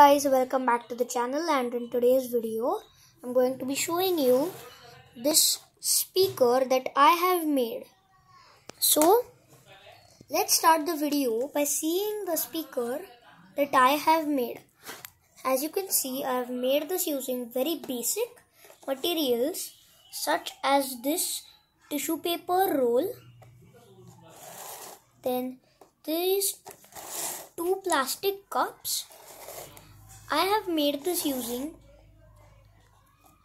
guys welcome back to the channel and in today's video i'm going to be showing you this speaker that i have made. So let's start the video by seeing the speaker that i have made. As you can see i have made this using very basic materials such as this tissue paper roll then these two plastic cups I have made this using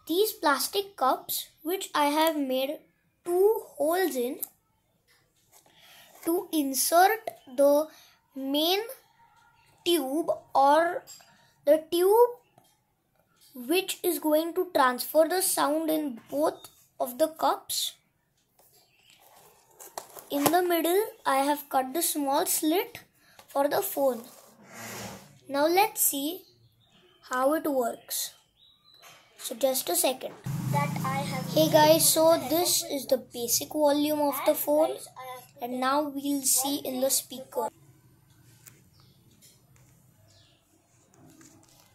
these plastic cups which I have made two holes in to insert the main tube or the tube which is going to transfer the sound in both of the cups. In the middle I have cut the small slit for the phone. Now let's see how it works. So just a second. that I have Hey guys, so this is the basic volume of the phone and now we'll see in the speaker.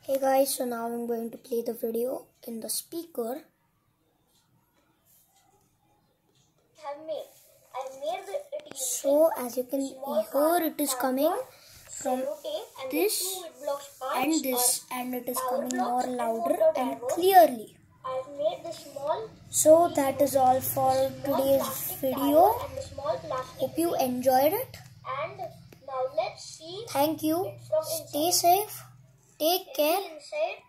Hey guys, so now I'm going to play the video in the speaker. have made. I made the, it using So as you can hear it is coming from this and this and it is coming more louder and clearly. So that is all for today's video. Hope you enjoyed it. and now let's see Thank you. Stay safe. Take care. Inside